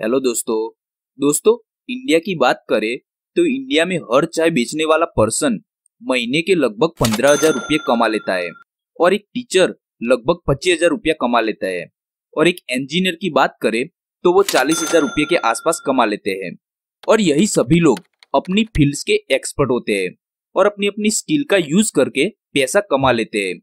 Hello दोस्तों। दोस्तों, India की बात करें तो इंडिया में हर चाय बेचने वाला पर्सन महीने के लगभग पंद्रह हज़ार रुपये कमा लेता है और एक टीचर लगभग पच्चीस हज़ार रुपया कमा लेता है। और एक इंजीनियर की बात करें तो वो चालीस हज़ार रुपये के आसपास कमा लेते हैं। और यही सभी लोग अपनी फ़ील्ड के एक्सपर्ट होते हैं और अपनी अपनी स्किल का यूज़ करके पैसा कमा लेते हैं।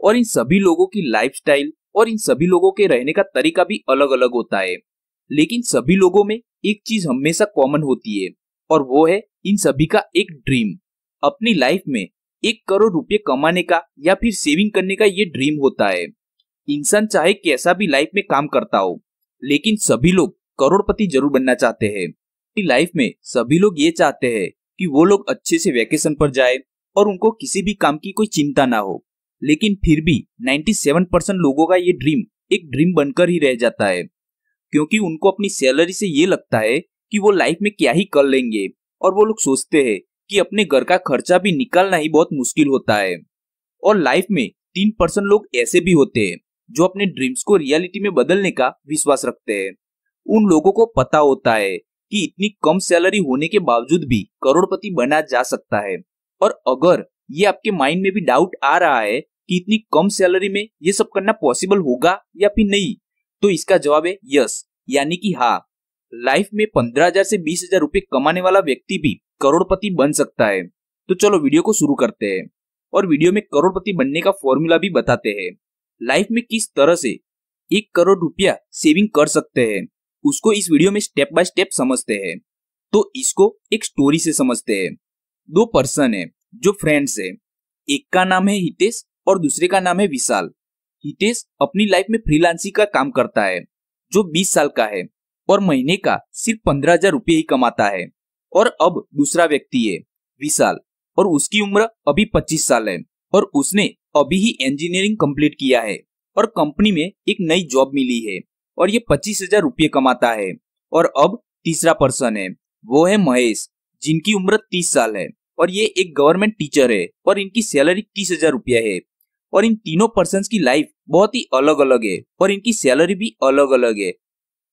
और इन सभी लोगों की लाइफस्टाइल और इन सभी लोगों के रहने का तरीका भी अलग अलग होता है। लेकिन सभी लोगों में एक चीज़ हमेशा कॉमन होती है, और वो है इन सभी का एक ड्रीम अपनी लाइफ में एक करोड़ रुपए कमाने का या फिर सेविंग करने का ये ड्रीम होता है। इंसान चाहे कैसा भी लाइफ में काम करता हो, लेकिन सभी लोग करोड़पति ज़रूर बनना चाहते हैं। लाइफ में सभी लोग ये चाहते हैं कि वो लोग अच्छे से वेकेशन पर जाए और उनको किसी भी काम की कोई चिंता ना हो। लेकिन फिर भी 97 परसेंट लोगों का ये ड्रीम एक ड्रीम बनकर ही रह जाता है। क्योंकि उनको अपनी सैलरी से ये लगता है कि वो लाइफ में क्या ही कर लेंगे। और वो लोग सोचते हैं कि अपने घर का खर्चा भी निकालना ही बहुत मुश्किल होता है। और लाइफ में तीन परसेंट लोग ऐसे भी होते हैं जो अपने ड्रीम्स को रियलिटी में बदलने का विश्वास रखते हैं। उन लोगों को पता होता है कि इतनी कम सैलरी होने के बावजूद भी करोड़पति बना जा सकता है। और अगर ये आपके माइंड में भी डाउट आ रहा है कि इतनी कम सैलरी में ये सब करना पॉसिबल होगा या फिर नहीं तो इसका जवाब है यस यानी कि हाँ लाइफ में पंद्रह हज़ार से बीस हज़ार रूपए कमाने वाला व्यक्ति भी करोड़पति बन सकता है। तो चलो वीडियो को शुरू करते हैं। और वीडियो में करोड़पति बनने का फॉर्मूला भी बताते हैं। लाइफ में किस तरह से एक करोड़ रुपया सेविंग कर सकते हैं, उसको इस वीडियो में स्टेप बाय स्टेप समझते हैं। तो इसको एक स्टोरी से समझते हैं। दो पर्सन है, जो फ्रेंड्स है। एक का नाम है हितेश और दूसरे का नाम है विशाल। हितेश अपनी लाइफ में फ्रीलांसिंग का काम करता है, जो 20 साल का है और महीने का सिर्फ़ पंद्रह हज़ार रुपये ही कमाता है। और अब दूसरा व्यक्ति है विशाल और उसकी उम्र अभी 25 साल है और उसने अभी ही इंजीनियरिंग कंप्लीट किया है और कंपनी में एक नई जॉब मिली है और ये पच्चीस हज़ार रुपये कमाता है। और अब तीसरा पर्सन है, वो है महेश, जिनकी उम्र तीस साल है और ये एक गवर्नमेंट टीचर है और इनकी सैलरी तीस हज़ार रुपया है। और इन तीनों पर्सन की लाइफ बहुत ही अलग अलग है और इनकी सैलरी भी अलग अलग है।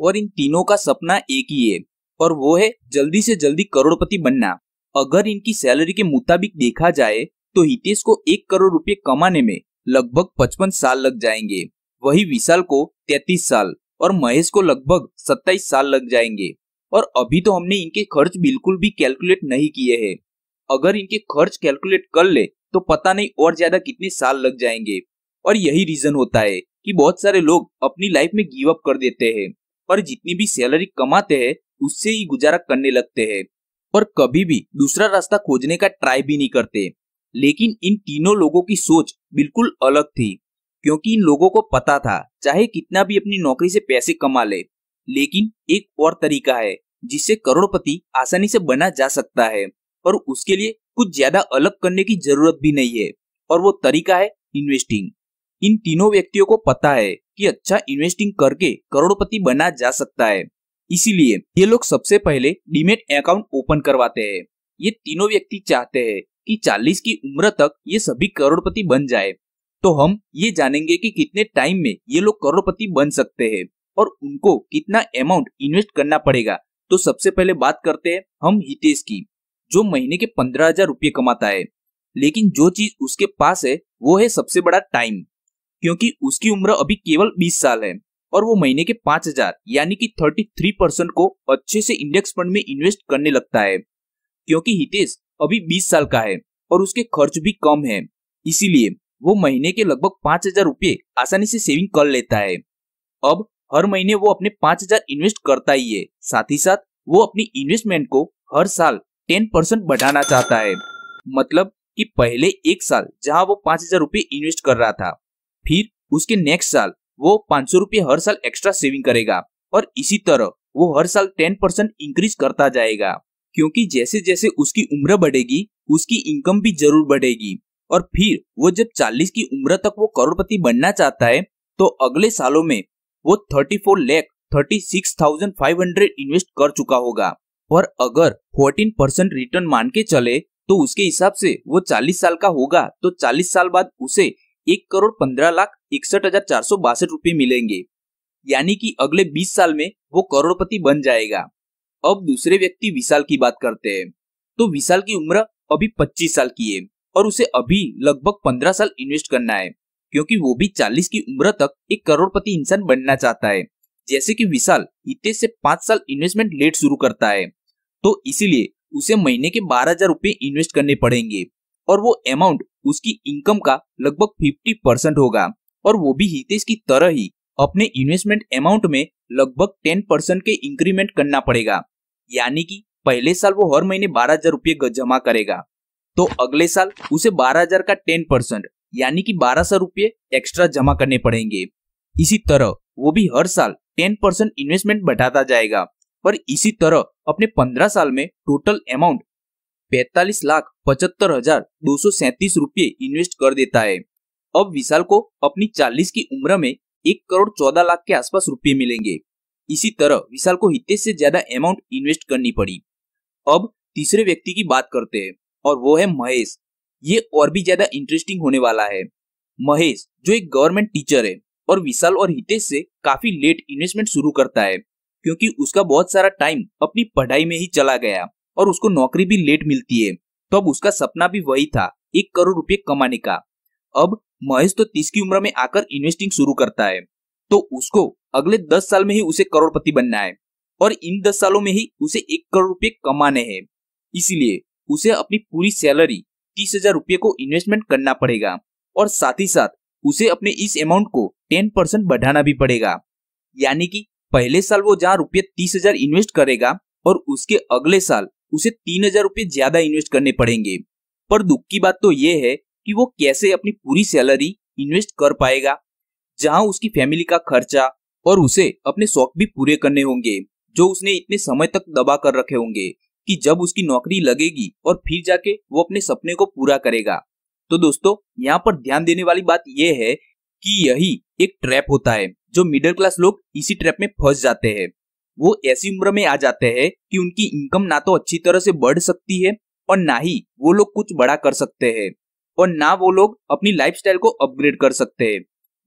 और इन तीनों का सपना एक ही है और वो है जल्दी से जल्दी करोड़पति बनना। अगर इनकी सैलरी के मुताबिक देखा जाए तो हितेश को एक करोड़ रुपए कमाने में लगभग पचपन साल लग जाएँगे। वही विशाल को तैतीस साल और महेश को लगभग सत्ताईस साल लग जाएँगे। और अभी तो हमने इनके खर्च बिल्कुल भी कैलकुलेट नहीं किए हैं। अगर इनके खर्च कैलकुलेट कर ले तो पता नहीं और ज़्यादा कितने साल लग जाएँगे। और यही रीजन होता है कि बहुत सारे लोग अपनी लाइफ में गिव अप कर देते हैं और जितनी भी सैलरी कमाते हैं, उससे ही गुजारा करने लगते हैं। और कभी भी दूसरा रास्ता खोजने का ट्राई भी नहीं करते। लेकिन इन तीनों लोगों की सोच बिल्कुल अलग थी, क्योंकि इन लोगों को पता था, चाहे कितना भी अपनी नौकरी से पैसे कमा ले, लेकिन एक और तरीका है, जिससे करोड़पति आसानी से बना जा सकता है, और उसके लिए कुछ ज़्यादा अलग करने की ज़रूरत भी नहीं है, और वो तरीका है इन्वेस्टिंग इन तीनों व्यक्तियों को पता है कि अच्छा इन्वेस्टिंग करके करोड़पति बना जा सकता है। इसीलिए ये लोग सबसे पहले डीमेट अकाउंट ओपन करवाते हैं। ये तीनों व्यक्ति चाहते हैं कि 40 की उम्र तक ये सभी करोड़पति बन जाए। तो हम ये जानेंगे कि कितने टाइम में ये लोग करोड़पति बन सकते हैं और उनको कितना अमाउंट इन्वेस्ट करना पड़ेगा। तो सबसे पहले बात करते हैं हम हितेश की, जो महीने के पंद्रह हज़ार रुपये कमाता है। लेकिन जो चीज़ उसके पास है, वो है सबसे बड़ा टाइम क्योंकि उसकी उम्र अभी केवल 20 साल है और वो महीने के पाँच हज़ार, यानी कि 33 परसेंट को अच्छे से इंडेक्स फंड में इन्वेस्ट करने लगता है। क्योंकि हितेश अभी 20 साल का है और उसके खर्च भी कम है। इसीलिए वो महीने के लगभग पाँच हज़ार रुपये आसानी से सेविंग कर लेता है। अब हर महीने वो अपने पाँच हज़ार इन्वेस्ट करता ही है। साथ ही साथ वो अपनी इन्वेस्टमेंट को हर साल टेन परसेंट बढ़ाना चाहता है। मतलब कि पहले एक साल जहाँ वो पाँच हज़ार रूपए इन्वेस्ट कर रहा था। फिर उसके नेक्स्ट साल वो पाँच सौ रुपये हर साल एक्स्ट्रा सेविंग करेगा और इसी तरह वो हर साल टेन परसेंट इंक्रीज करता जाएगा, क्योंकि जैसे जैसे उसकी उम्र बढ़ेगी, उसकी इनकम भी ज़रूर बढ़ेगी। और फिर वो जब चालीस की उम्र तक वो करोड़पति बनना चाहता है तो अगले सालों में वो thirty four lakh thirty six thousand five hundred invest कर चुका होगा। और अगर 14 परसेंट रिटर्न मान के चले तो उसके हिसाब से वो 40 साल का होगा तो 40 साल बाद उसे एक करोड़ पंद्रह लाख इकसठ हज़ार चार सौ बासठ रूपए मिलेंगे। यानी कि अगले 20 साल में वो करोड़पति बन जाएगा। अब दूसरे व्यक्ति विशाल की बात करते हैं। तो विशाल की उम्र अभी 25 साल की है और उसे अभी लगभग 15 साल इन्वेस्ट करना है, क्योंकि वो भी 40 की उम्र तक एक करोड़पति इंसान बनना चाहता है। जैसे कि विशाल इतने से पाँच साल इन्वेस्टमेंट लेट शुरू करता है। तो इसीलिए उसे महीने के बारह हज़ार रूपए इन्वेस्ट करने पड़ेंगे। और वो अमाउंट उसकी इनकम का लगभग फिफ्टी परसेंट होगा। और वो भी हितेश की तरह ही अपने इन्वेस्टमेंट अमाउंट में लगभग टेन परसेंट के इंक्रीमेंट करना पड़ेगा। यानी कि पहले साल वो हर महीने बारह हज़ार रूपए जमा करेगा। तो अगले साल उसे बारह हज़ार का टेन परसेंट यानी कि बारह सौ रुपये एक्स्ट्रा जमा करने पड़ेंगे। इसी तरह वो भी हर साल टेन परसेंट इन्वेस्टमेंट बढ़ाता जाएगा। और इसी तरह अपने पंद्रह साल में टोटल अमाउंट पैतालीस लाख पचहत्तर हज़ार दो सौ सैतीस रूपए इन्वेस्ट कर देता है। अब विशाल को अपनी चालीस की उम्र में एक करोड़ चौदह लाख के आसपास रुपए मिलेंगे। इसी तरह विशाल को हितेश से ज़्यादा अमाउंट इन्वेस्ट करनी पड़ी। अब तीसरे व्यक्ति की बात करते हैं, और वो है महेश। ये और भी ज़्यादा इंटरेस्टिंग होने वाला है। महेश, जो एक गवर्नमेंट टीचर है, और विशाल और हितेश से काफ़ी लेट इन्वेस्टमेंट शुरू करता है, क्योंकि उसका बहुत सारा टाइम अपनी पढ़ाई में ही चला गया। और उसको नौकरी भी लेट मिलती है। तो अब उसका सपना भी वही था, एक करोड़ रुपए कमाने का। अब महेश तो तीस की उम्र में आकर इन्वेस्टिंग शुरू करता है। तो उसको अगले दस साल में ही उसे करोड़पति बनना है और इन दस सालों में ही उसे एक करोड़ रुपए कमाने हैं। इसीलिए उसे अपनी पूरी सैलरी तीस हज़ार रुपये को इन्वेस्टमेंट करना पड़ेगा और साथ ही साथ उसे अपने इस अमाउंट को टेन परसेंट बढ़ाना भी पड़ेगा। यानी कि पहले साल वो जहाँ रुपये तीस हज़ार इन्वेस्ट करेगा और उसके अगले साल उसे तीन हज़ार रुपये ज़्यादा इन्वेस्ट करने पड़ेंगे। पर दुख की बात तो ये है कि वो कैसे अपनी पूरी सैलरी इन्वेस्ट कर पाएगा, जहाँ उसकी फैमिली का खर्चा और उसे अपने शौक भी पूरे करने होंगे, जो उसने इतने समय तक दबा कर रखे होंगे कि जब उसकी नौकरी लगेगी और फिर जाके वो अपने सपने को पूरा करेगा। तो दोस्तों, यहाँ पर ध्यान देने वाली बात यह है कि यही एक ट्रैप होता है, जो मिडिल क्लास लोग इसी ट्रैप में फंस जाते हैं। वो ऐसी उम्र में आ जाते हैं कि उनकी इनकम ना तो अच्छी तरह से बढ़ सकती है और ना ही वो लोग कुछ बड़ा कर सकते हैं और ना वो लोग अपनी लाइफस्टाइल को अपग्रेड कर सकते हैं।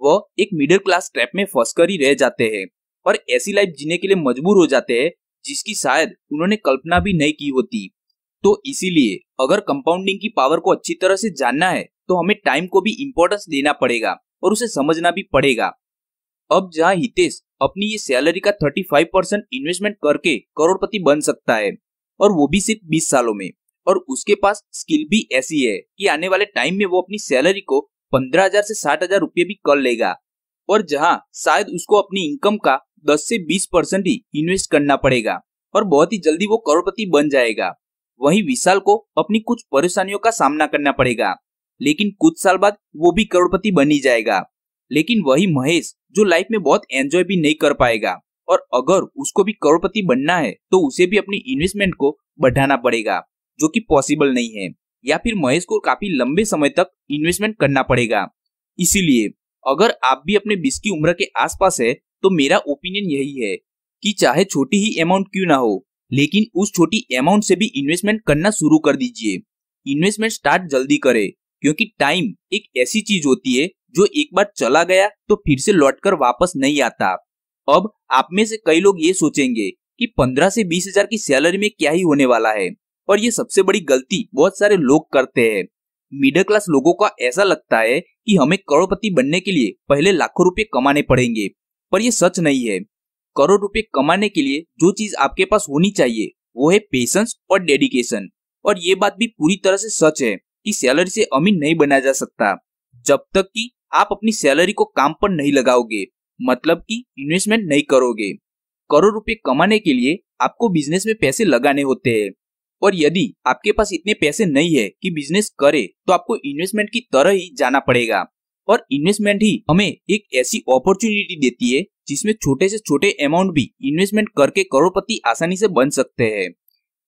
वह एक मिडिल क्लास ट्रैप में फंसकर ही रह जाते हैं और ऐसी लाइफ जीने के लिए मजबूर हो जाते हैं, जिसकी शायद उन्होंने कल्पना भी नहीं की होती। तो इसीलिए अगर कंपाउंडिंग की पावर को अच्छी तरह से जानना है तो हमें टाइम को भी इम्पोर्टेंस देना पड़ेगा और उसे समझना भी पड़ेगा। अब जहाँ हितेश अपनी ये सैलरी का 35 परसेंट इन्वेस्टमेंट करके करोड़पति बन सकता है। और वो भी सिर्फ़ 20 सालों में। और उसके पास स्किल भी ऐसी है कि आने वाले टाइम में वो अपनी सैलरी को पंद्रह हज़ार से साठ हज़ार रुपये भी कर लेगा। और जहाँ शायद उसको अपनी इनकम का 10 से 20 परसेंट ही इन्वेस्ट करना पड़ेगा। और बहुत ही जल्दी वो करोड़पति बन जाएगा। वहीं विशाल को अपनी कुछ परेशानियों का सामना करना पड़ेगा। लेकिन कुछ साल बाद वो भी करोड़पति बन ही जाएगा। लेकिन वही महेश जो लाइफ में बहुत एंजॉय भी नहीं कर पाएगा। और अगर उसको भी करोड़पति बनना है तो उसे भी अपनी इन्वेस्टमेंट को बढ़ाना पड़ेगा, जो कि पॉसिबल नहीं है। या फिर महेश को काफ़ी लंबे समय तक इन्वेस्टमेंट करना पड़ेगा। इसीलिए अगर आप भी अपने बीस की उम्र के आसपास है तो मेरा ओपिनियन यही है कि चाहे छोटी ही अमाउंट क्यों ना हो, लेकिन उस छोटी अमाउंट से भी इन्वेस्टमेंट करना शुरू कर दीजिए। इन्वेस्टमेंट स्टार्ट जल्दी करे, क्योंकि टाइम एक ऐसी चीज़ होती है जो एक बार चला गया तो फिर से लौटकर वापस नहीं आता। अब आप में से कई लोग ये सोचेंगे कि पंद्रह से बीस हज़ार की सैलरी में क्या ही होने वाला है। और ये सबसे बड़ी गलती बहुत सारे लोग करते हैं। मिडिल क्लास लोगों का ऐसा लगता है कि हमें करोड़पति बनने के लिए पहले लाखों रुपए कमाने पड़ेंगे। पर यह सच नहीं है। करोड़ रुपए कमाने के लिए जो चीज़ आपके पास होनी चाहिए, वो है पेशेंस और डेडिकेशन और ये बात भी पूरी तरह से सच है कि सैलरी से अमीर नहीं बनाया जा सकता। जब तक कि आप अपनी सैलरी को काम पर नहीं लगाओगे मतलब कि इन्वेस्टमेंट नहीं करोगे। करोड़ रुपए कमाने के लिए आपको बिज़नेस में पैसे लगाने होते हैं। और यदि आपके पास इतने पैसे नहीं है कि बिज़नेस करे तो आपको इन्वेस्टमेंट की तरह ही जाना पड़ेगा। और इन्वेस्टमेंट ही हमें एक ऐसी अपॉर्चुनिटी देती है, जिसमें छोटे से छोटे अमाउंट भी इन्वेस्टमेंट करके करोड़पति आसानी से बन सकते हैं।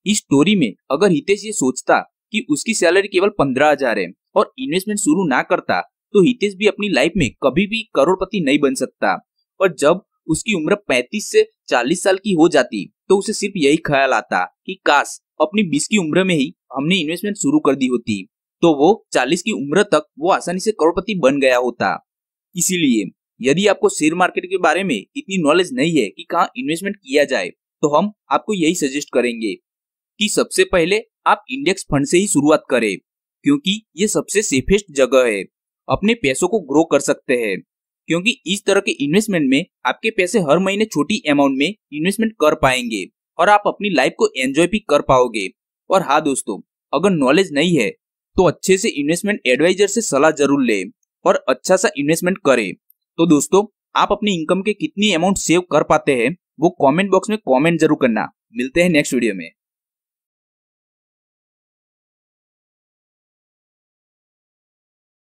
इस स्टोरी में अगर हितेश ये सोचता कि उसकी सैलरी केवल पंद्रह हज़ार है और इन्वेस्टमेंट शुरू ना करता तो हितेश भी अपनी लाइफ में कभी भी करोड़पति नहीं बन सकता। और जब उसकी उम्र 35 से 40 साल की हो जाती तो उसे सिर्फ़ यही ख्याल आता कि काश अपनी 20 की उम्र में ही हमने इन्वेस्टमेंट शुरू कर दी होती। तो वो 40 की उम्र तक वो आसानी से करोड़पति बन गया होता। इसीलिए यदि आपको शेयर मार्केट के बारे में इतनी नॉलेज नहीं है कि कहाँ इन्वेस्टमेंट किया जाए तो हम आपको यही सजेस्ट करेंगे कि सबसे पहले आप इंडेक्स फंड से ही शुरुआत करें, क्योंकि ये सबसे सेफेस्ट जगह है। अपने पैसों को ग्रो कर सकते हैं। क्योंकि इस तरह के इन्वेस्टमेंट में आपके पैसे हर महीने छोटी अमाउंट में इन्वेस्टमेंट कर पाएँगे और आप अपनी लाइफ को एंजॉय भी कर पाओगे। और हाँ दोस्तों, अगर नॉलेज नहीं है तो अच्छे से इन्वेस्टमेंट एडवाइजर से सलाह ज़रूर ले और अच्छा सा इन्वेस्टमेंट करें। तो दोस्तों, आप अपनी इनकम के कितनी अमाउंट सेव कर पाते हैं, वो कमेंट बॉक्स में कमेंट ज़रूर करना। मिलते हैं नेक्स्ट वीडियो में।